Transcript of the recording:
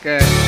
Good.